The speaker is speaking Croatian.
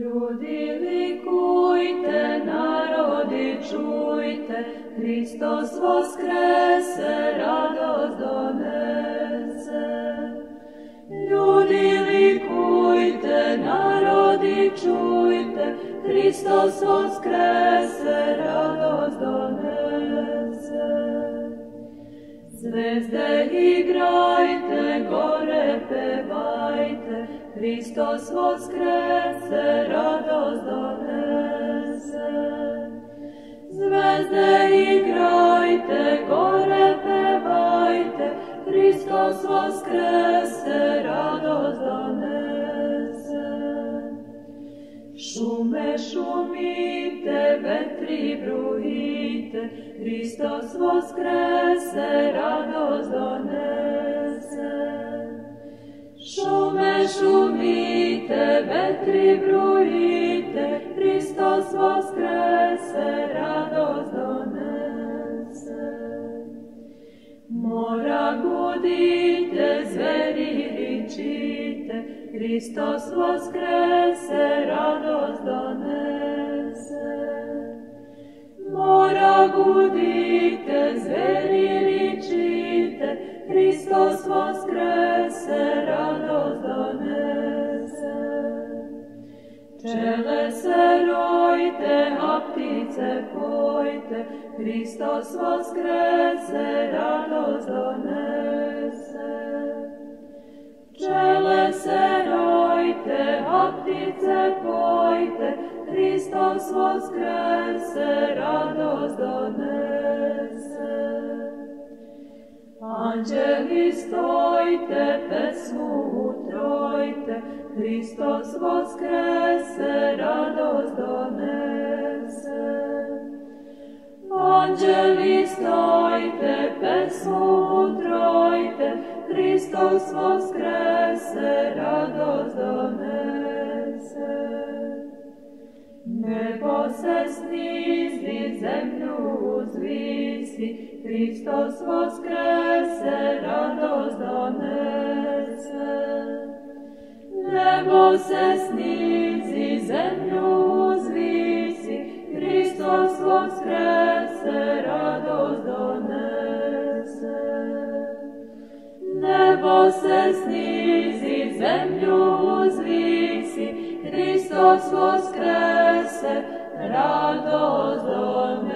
Ljudi likujte, narodi čujte, Hristos voskrese, radost donese. Ljudi likujte, narodi čujte, Hristos voskrese, radost donese. Zvezde igrajte, gore pevajte, Hristos voskrese, radost donese. Zvezde igrajte, gore pevajte, Hristos voskrese, radost donese. Šume šumite, vetri brujite, Hristos voskrese, radost donese. Hristos voskrese, radost donese. Mora gudite, zveri ričite, Hristos voskrese, radost donese. Mora zveri Hristos voskrese, radost donese. Pčele se ptice pojte, Hristos voskrese, radost donese. Pčele se rojte, a ptice pojte, Hristos voskrese, radost donese. Anđeli stojte, pesmu utrojte, Hristos voskrese, radost donese. Anđeli stojte, pesmu utrojte, Hristos voskrese, radost donese. Nebo se snizi, zemlju uzvisi, Hristos voskrese, radost donese. Nebo se snizi, zemlju uzvisi, Hristos voskrese, се снизі, землю узвісі, Христос воскресе, радо здобі.